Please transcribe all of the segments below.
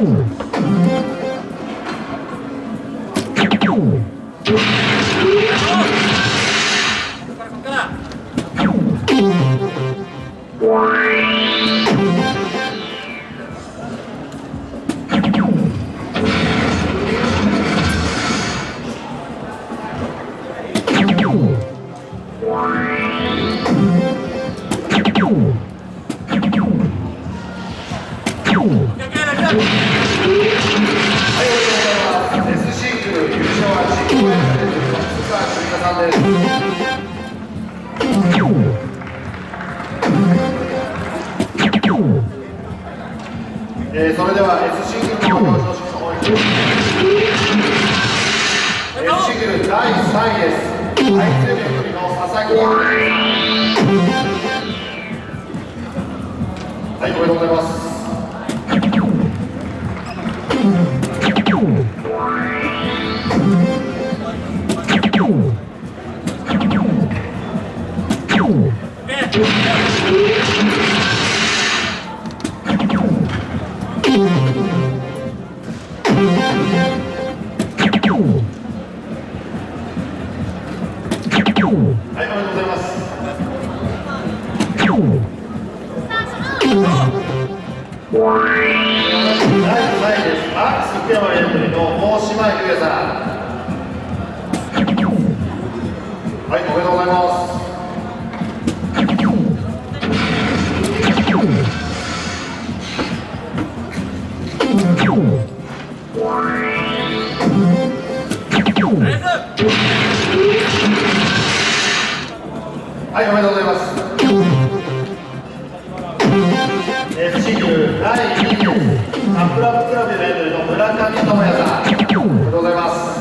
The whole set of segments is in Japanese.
Ow! えー、それでは S シングルの表彰式の方に。S シングル第3位です。愛知県組の佐々木はいおめでとうございます。はい、おめでとうございます。えー、シングル第2位。アップラップクラブでエントの村上智也さん。ありが。とうございます。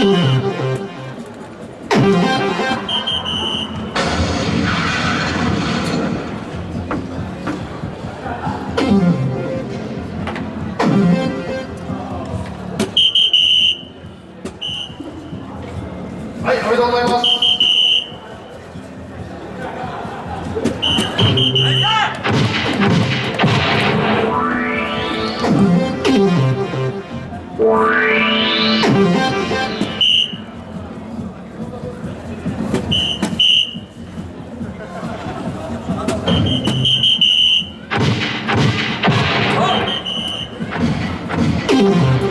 はい、は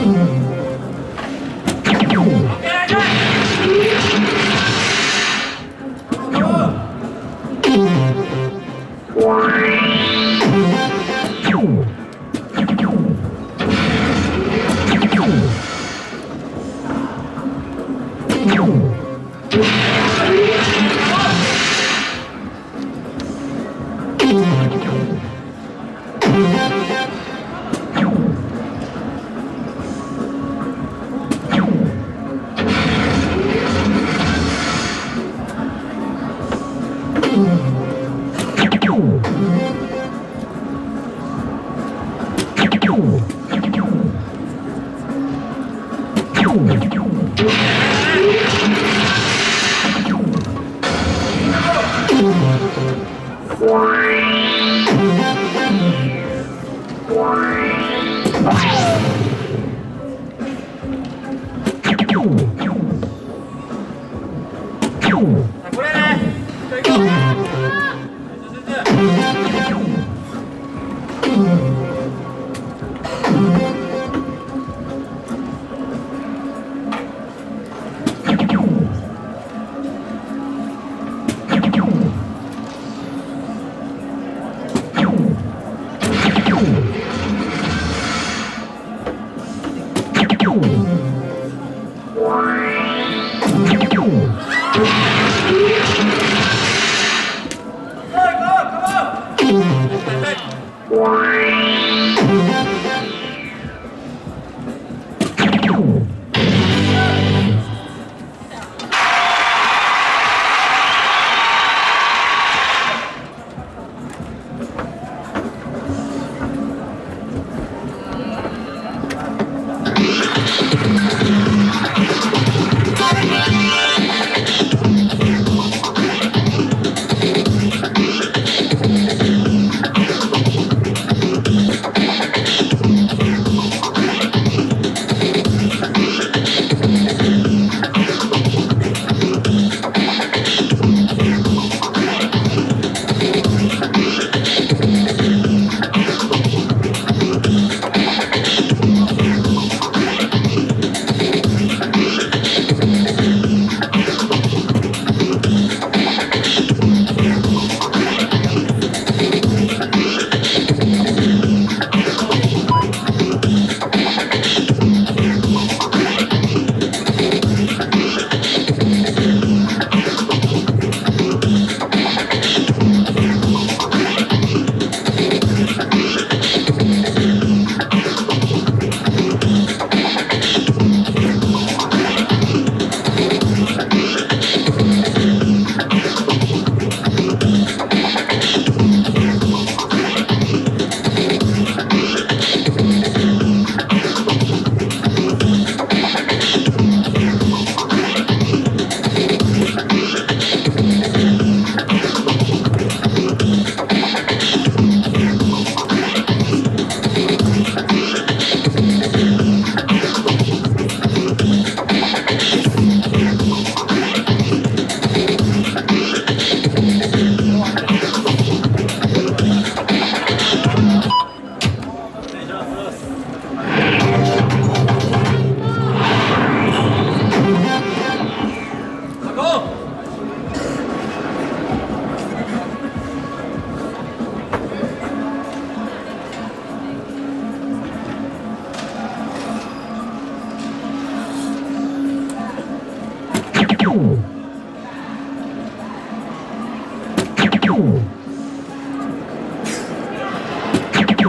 Mm-hmm. Thank you.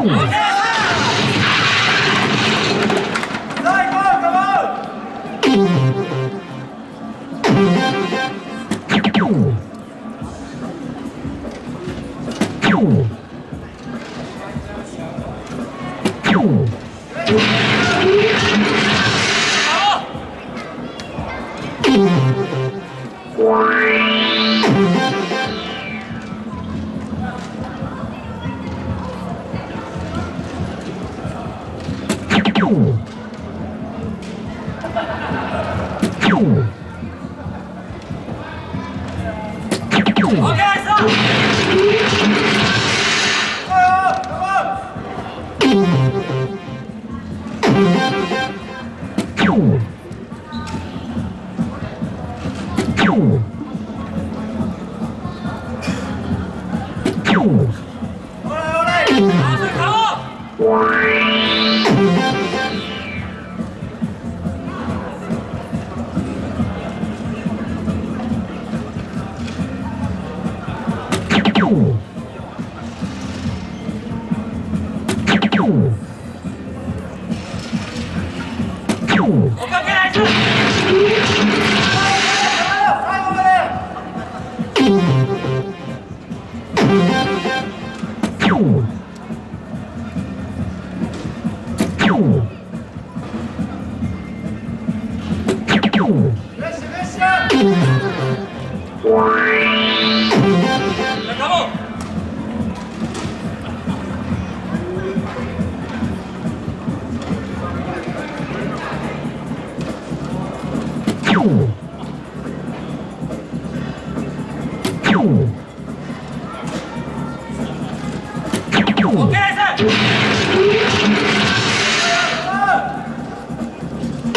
Wow. ナイ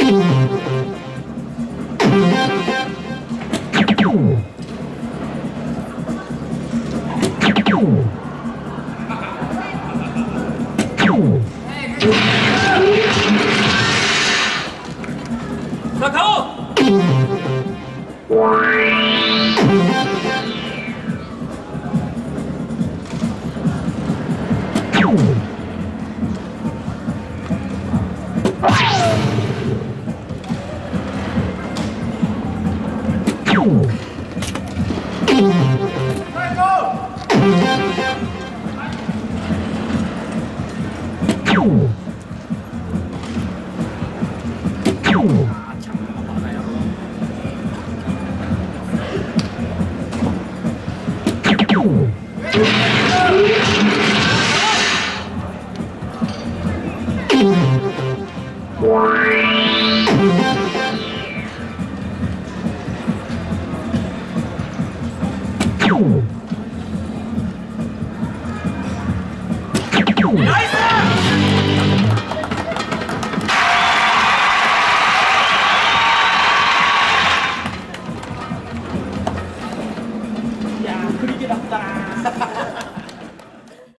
Mm-hmm. Ooh.